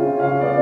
Música